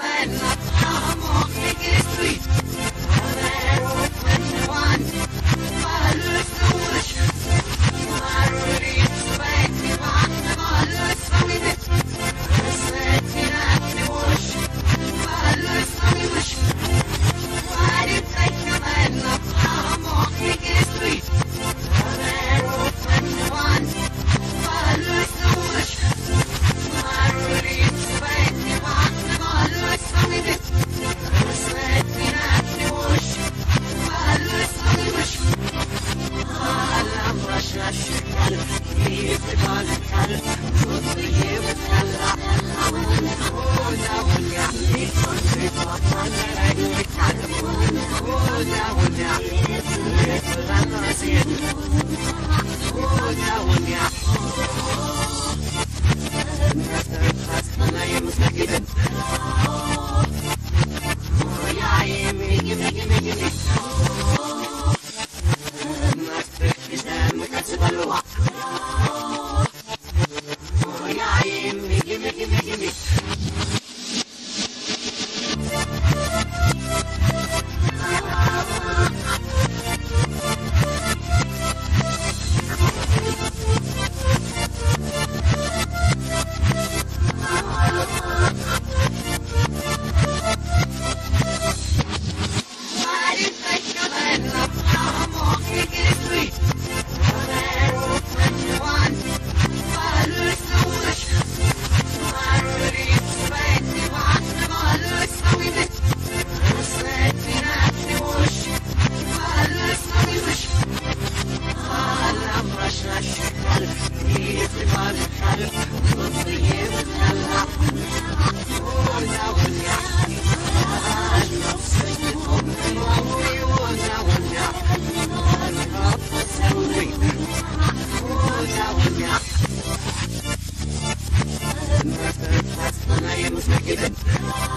heaven. Yeah, Thank you. Yeah.